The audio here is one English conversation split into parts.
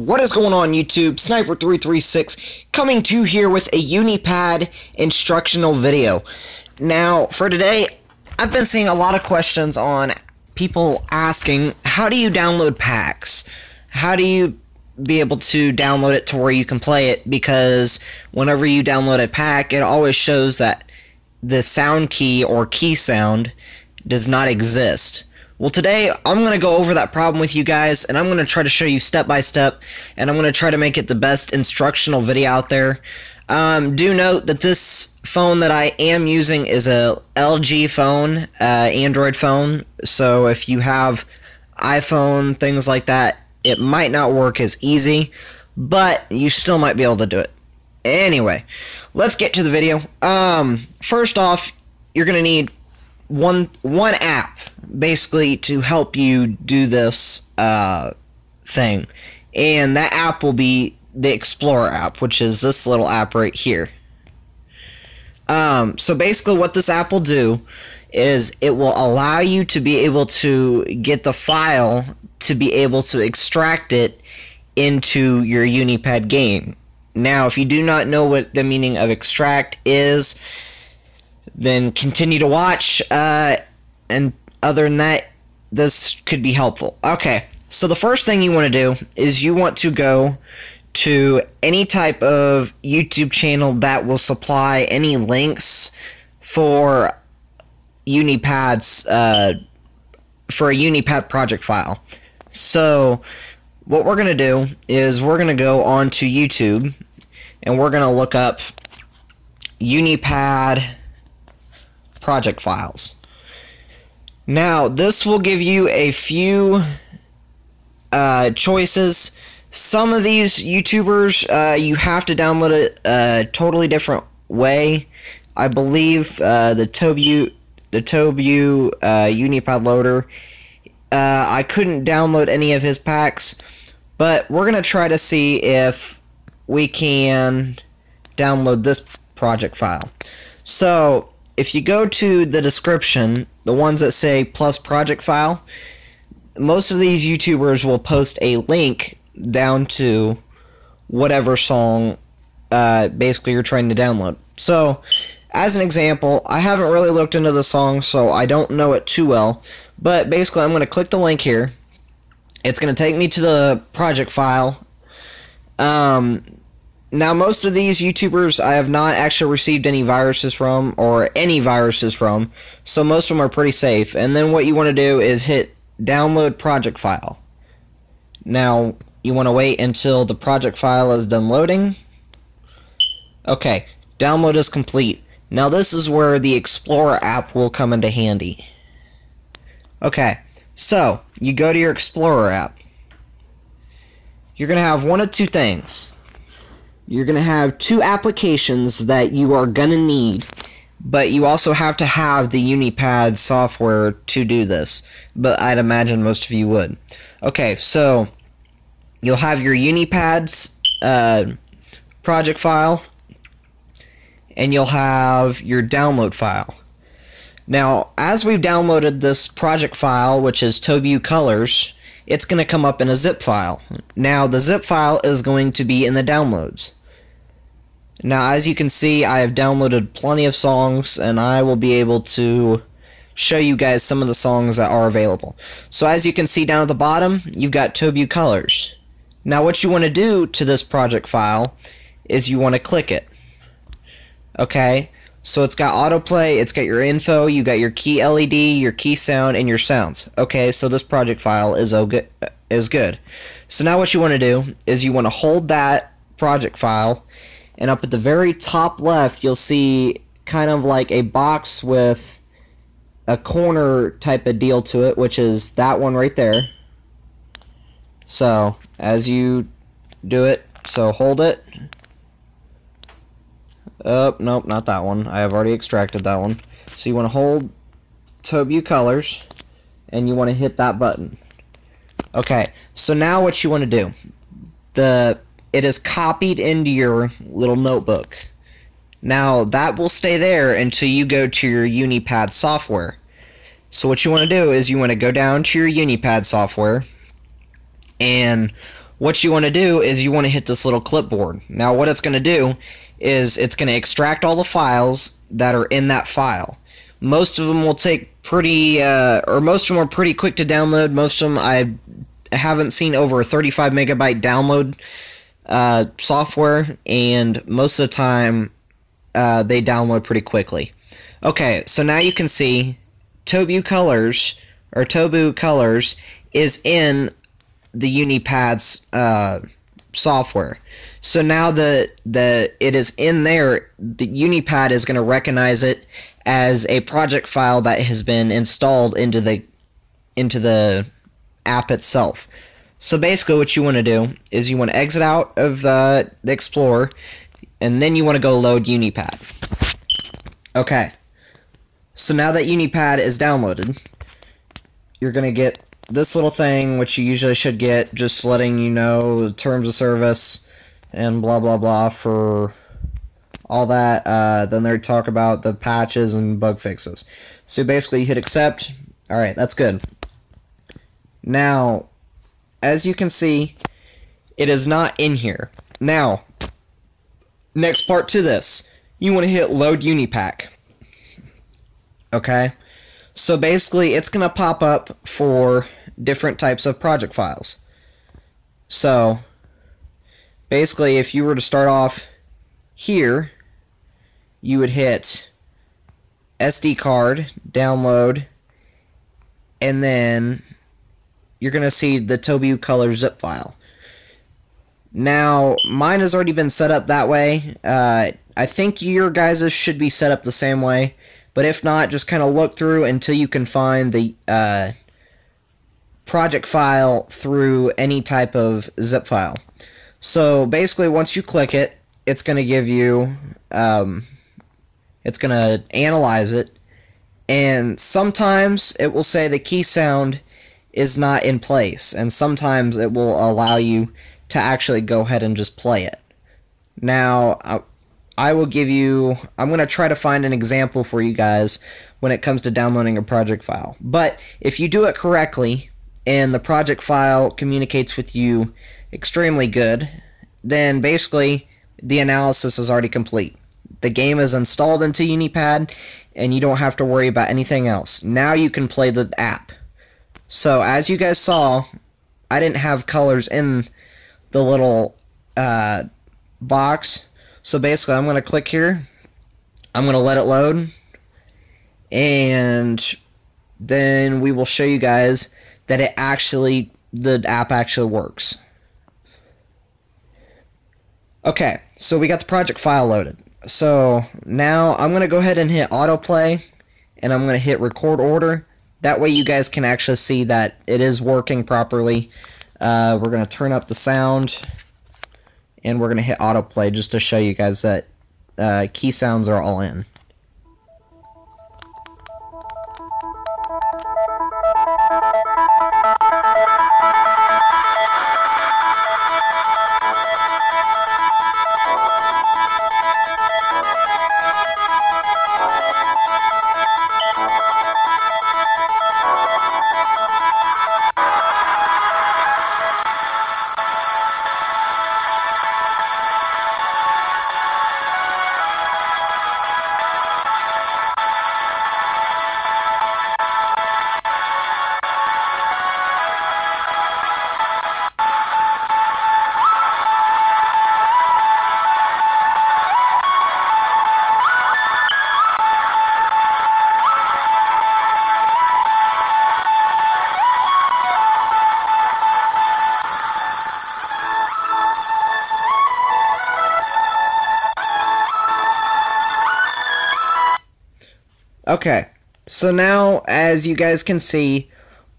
What is going on YouTube? Sniper336 coming to you here with a Unipad instructional video. Now, for today, I've been seeing a lot of questions on people asking, how do you download packs? How do you be able to download it to where you can play it? Because whenever you download a pack, it always shows that the sound key or key sound does not exist. Well, today I'm going to go over that problem with you guys, and I'm going to try to show you step by step, and I'm going to try to make it the best instructional video out there. Um, do note that this phone that I am using is a LG phone, uh, Android phone, so if you have iPhone, things like that, it might not work as easy, but you still might be able to do it. Anyway, let's get to the video. Um, first off, you're going to need one one app basically to help you do this uh, thing, and that app will be the Explorer app, which is this little app right here. Um, so basically, what this app will do is it will allow you to be able to get the file to be able to extract it into your Unipad game. Now, if you do not know what the meaning of extract is, then continue to watch. Uh, and other than that, this could be helpful. Okay, so the first thing you want to do is you want to go to any type of YouTube channel that will supply any links for Unipad's uh, for a Unipad project file. So what we're gonna do is we're gonna go onto YouTube and we're gonna look up Unipad project files. Now, this will give you a few uh, choices. Some of these YouTubers, uh, you have to download it a totally different way. I believe uh, the Tobu, the Tobu uh, Unipad loader. Uh, I couldn't download any of his packs, but we're gonna try to see if we can download this project file. So if you go to the description, the ones that say plus project file, most of these YouTubers will post a link down to whatever song uh, basically you're trying to download. So, as an example, I haven't really looked into the song, so I don't know it too well. But basically, I'm going to click the link here. It's going to take me to the project file. Um, now, most of these YouTubers I have not actually received any viruses from, or any viruses from, so most of them are pretty safe. And then what you want to do is hit download project file. Now, you want to wait until the project file is done loading. Okay, download is complete. Now this is where the Explorer app will come into handy. Okay, so, you go to your Explorer app. You're going to have one of two things you're going to have two applications that you are going to need, but you also have to have the Unipad software to do this. But I'd imagine most of you would. Okay, so you'll have your Unipad's uh, project file, and you'll have your download file. Now, as we've downloaded this project file, which is Tobu Colors, it's going to come up in a zip file. Now, the zip file is going to be in the downloads. Now, as you can see, I have downloaded plenty of songs, and I will be able to show you guys some of the songs that are available. So as you can see down at the bottom, you've got Tobu Colors. Now what you want to do to this project file is you want to click it. Okay, so it's got autoplay, it's got your info, you got your key LED, your key sound, and your sounds. Okay, so this project file is, is good. So now what you want to do is you want to hold that project file and up at the very top left you'll see kind of like a box with a corner type of deal to it which is that one right there. So as you do it so hold it. Oh nope not that one. I have already extracted that one. So you want to hold Tobu colors and you want to hit that button. Okay so now what you want to do? The it is copied into your little notebook. Now, that will stay there until you go to your Unipad software. So what you want to do is you want to go down to your Unipad software, and what you want to do is you want to hit this little clipboard. Now what it's going to do is it's going to extract all the files that are in that file. Most of them will take pretty, uh, or most of them are pretty quick to download. Most of them I haven't seen over a 35 megabyte download uh, software, and most of the time uh, they download pretty quickly. Okay, so now you can see Tobu Colors or Tobu Colors is in the Unipad's uh, software. So now that the it is in there, the Unipad is going to recognize it as a project file that has been installed into the into the app itself. So basically, what you want to do is you want to exit out of uh, the Explorer, and then you want to go load Unipad. Okay. So now that Unipad is downloaded, you're going to get this little thing, which you usually should get, just letting you know terms of service and blah blah blah for all that. Uh, then they talk about the patches and bug fixes. So basically, you hit accept. All right, that's good. Now, as you can see, it is not in here. Now, next part to this, you want to hit load Unipack. Okay? So basically, it's going to pop up for different types of project files. So, basically, if you were to start off here, you would hit SD card, download, and then you're going to see the Tobu Color zip file. Now, mine has already been set up that way. Uh, I think your guys's should be set up the same way, but if not, just kind of look through until you can find the uh, project file through any type of zip file. So basically, once you click it, it's going to give you, um, it's going to analyze it, and sometimes it will say the key sound is not in place, and sometimes it will allow you to actually go ahead and just play it. Now, I, I will give you, I'm going to try to find an example for you guys when it comes to downloading a project file. But if you do it correctly, and the project file communicates with you extremely good, then basically the analysis is already complete. The game is installed into Unipad, and you don't have to worry about anything else. Now you can play the app. So as you guys saw, I didn't have colors in the little uh, box. So basically, I'm going to click here. I'm going to let it load. And then we will show you guys that it actually, the app actually works. Okay, so we got the project file loaded. So now I'm going to go ahead and hit autoplay. And I'm going to hit record order that way you guys can actually see that it is working properly. Uh, we're going to turn up the sound and we're going to hit autoplay just to show you guys that uh, key sounds are all in. Okay, so now as you guys can see,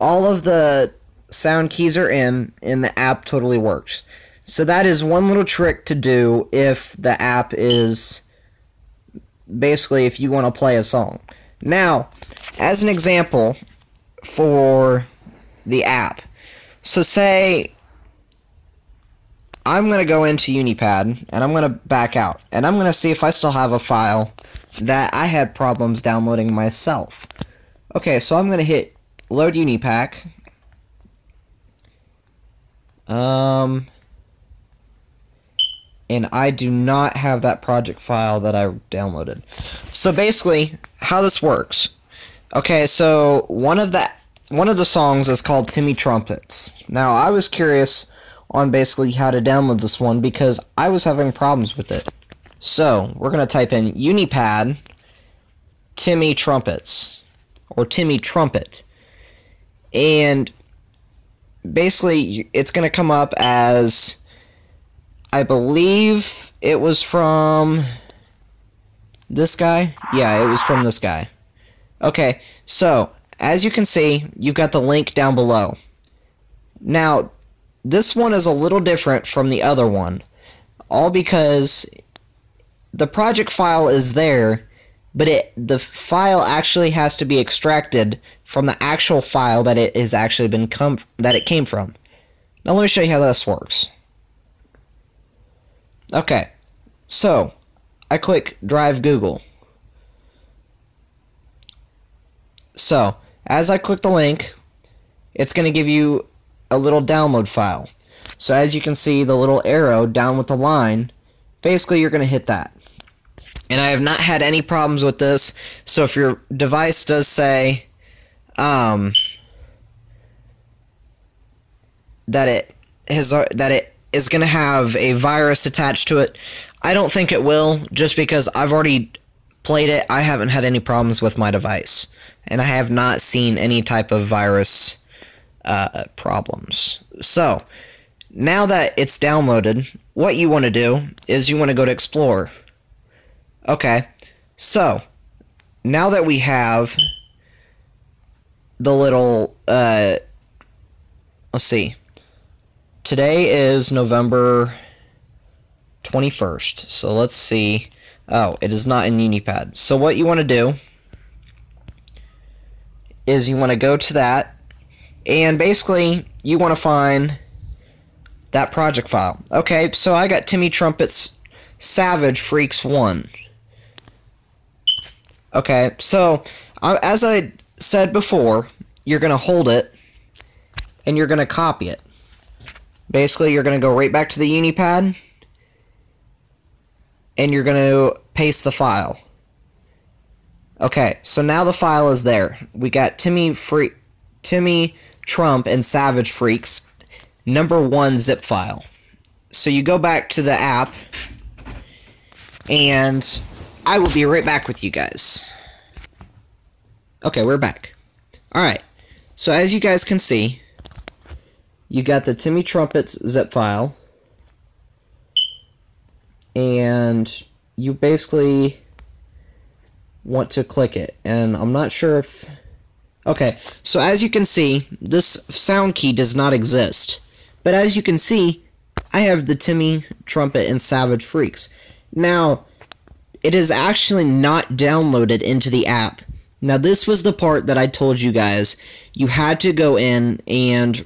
all of the sound keys are in and the app totally works. So that is one little trick to do if the app is basically if you want to play a song. Now, as an example for the app, so say I'm going to go into Unipad and I'm going to back out and I'm going to see if I still have a file that I had problems downloading myself. Okay, so I'm going to hit load Unipack. Um, and I do not have that project file that I downloaded. So basically, how this works. Okay, so one of the one of the songs is called Timmy Trumpets. Now, I was curious on basically how to download this one because I was having problems with it. So, we're going to type in Unipad Timmy Trumpets or Timmy Trumpet. And basically it's going to come up as I believe it was from this guy. Yeah, it was from this guy. Okay, so as you can see, you've got the link down below. Now, this one is a little different from the other one, all because the project file is there, but it the file actually has to be extracted from the actual file that it has actually been come that it came from. Now let me show you how this works. Okay, so I click Drive Google. So as I click the link, it's going to give you a little download file. So as you can see, the little arrow down with the line, basically you're going to hit that. And I have not had any problems with this, so if your device does say um, that it has uh, that it is going to have a virus attached to it, I don't think it will, just because I've already played it. I haven't had any problems with my device and I have not seen any type of virus uh, problems. So, now that it's downloaded, what you want to do is you want to go to Explore. Okay, so now that we have the little, uh, let's see, today is November 21st, so let's see. Oh, it is not in Unipad. So what you want to do is you want to go to that and basically you want to find that project file. Okay, so I got Timmy Trumpet's Savage Freaks 1. Okay, so uh, as I said before, you're going to hold it and you're going to copy it. Basically, you're going to go right back to the Unipad and you're going to paste the file. Okay, so now the file is there. We got Timmy Free Timmy Trump and Savage Freaks number 1 zip file. So you go back to the app and I will be right back with you guys. Okay, we're back. Alright, so as you guys can see, you got the Timmy Trumpets zip file, and you basically want to click it. And I'm not sure if... Okay, so as you can see, this sound key does not exist. But as you can see, I have the Timmy, Trumpet, and Savage Freaks. Now, it is actually not downloaded into the app. Now, this was the part that I told you guys. You had to go in and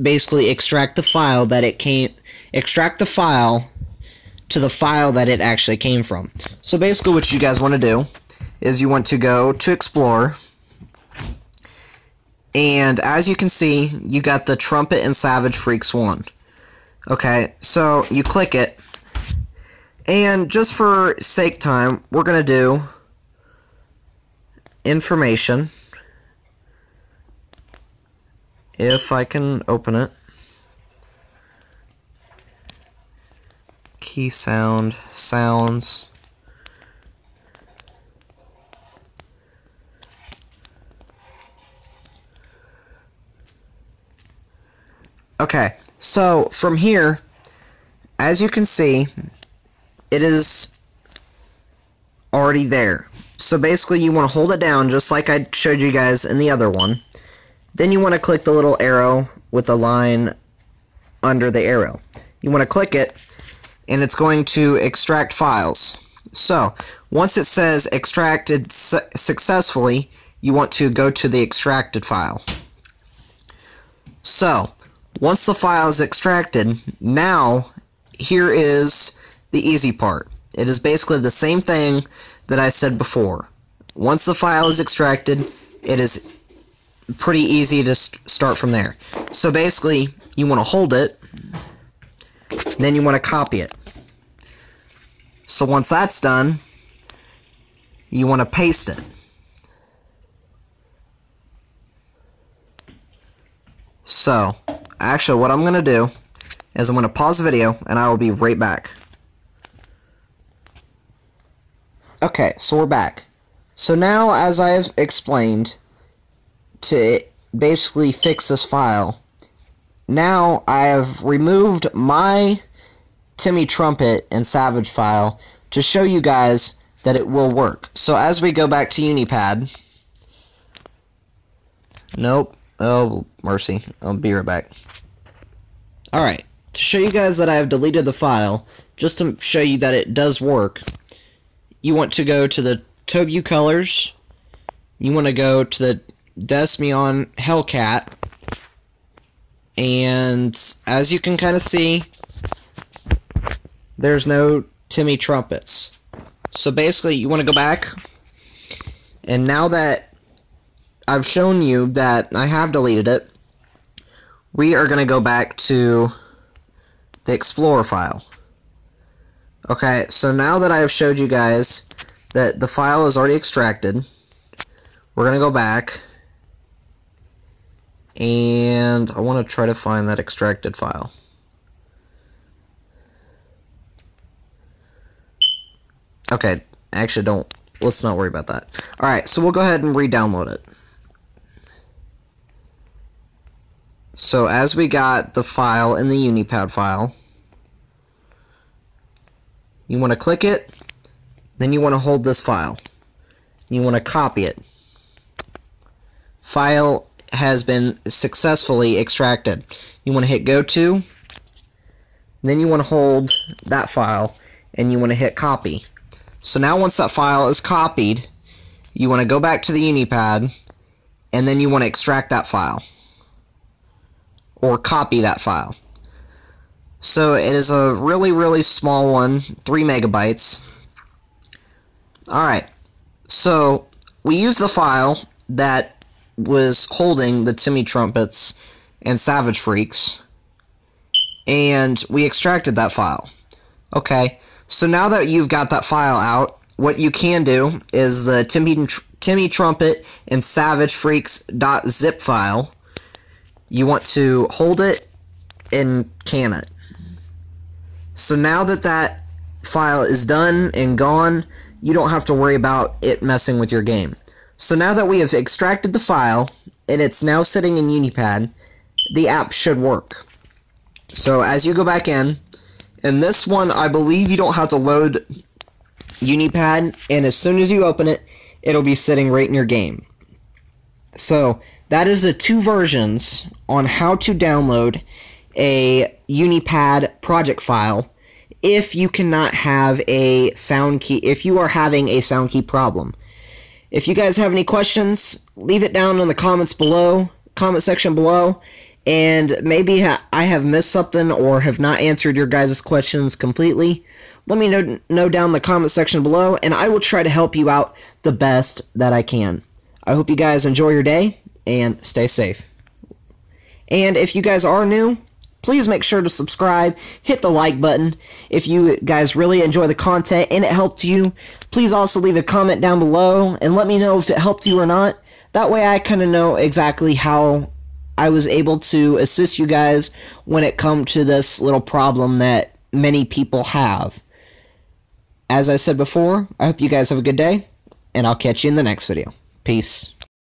basically extract the file that it came... Extract the file to the file that it actually came from. So basically what you guys want to do is you want to go to Explore and as you can see you got the Trumpet and Savage Freaks one. Okay, so you click it and just for sake time we're going to do information if I can open it. key sound, sounds. Okay, so from here, as you can see, it is already there. So basically you want to hold it down just like I showed you guys in the other one. Then you want to click the little arrow with the line under the arrow. You want to click it and it's going to extract files. So, once it says extracted su successfully, you want to go to the extracted file. So, once the file is extracted, now here is the easy part. It is basically the same thing that I said before. Once the file is extracted, it is pretty easy to st start from there. So basically, you want to hold it, then you want to copy it. So once that's done, you want to paste it. So, actually what I'm going to do is I'm going to pause the video and I will be right back. Okay, so we're back. So now, as I've explained, to basically fix this file, now I have removed my Timmy Trumpet and Savage file to show you guys that it will work. So as we go back to Unipad, nope, oh mercy, I'll be right back. Alright, to show you guys that I have deleted the file, just to show you that it does work, you want to go to the Tobu colors, you want to go to the Desmeon Hellcat, and as you can kind of see, there's no Timmy trumpets. So basically, you want to go back, and now that I've shown you that I have deleted it, we are going to go back to the Explorer file. Okay, so now that I have showed you guys that the file is already extracted, we're going to go back, and I want to try to find that extracted file. Okay, actually don't, let's not worry about that. Alright, so we'll go ahead and re-download it. So as we got the file in the Unipad file, you want to click it, then you want to hold this file. You want to copy it. File has been successfully extracted. You want to hit go to, then you want to hold that file, and you want to hit copy. So now once that file is copied, you want to go back to the Unipad, and then you want to extract that file. Or copy that file. So it is a really, really small one, 3 megabytes. Alright, so we use the file that was holding the Timmy Trumpets and Savage Freaks, and we extracted that file. Okay, so now that you've got that file out, what you can do is the Timmy, Timmy Trumpet and Savage Freaks.zip file, you want to hold it and can it. So now that that file is done and gone, you don't have to worry about it messing with your game. So now that we have extracted the file, and it's now sitting in Unipad, the app should work. So as you go back in, in this one, I believe you don't have to load Unipad, and as soon as you open it, it'll be sitting right in your game. So that is the two versions on how to download a Unipad project file if you cannot have a sound key, if you are having a sound key problem. If you guys have any questions, leave it down in the comments below, comment section below, and maybe I have missed something or have not answered your guys' questions completely. Let me know, know down in the comment section below, and I will try to help you out the best that I can. I hope you guys enjoy your day, and stay safe. And if you guys are new, please make sure to subscribe, hit the like button if you guys really enjoy the content and it helped you. Please also leave a comment down below and let me know if it helped you or not. That way I kind of know exactly how I was able to assist you guys when it come to this little problem that many people have. As I said before, I hope you guys have a good day, and I'll catch you in the next video. Peace.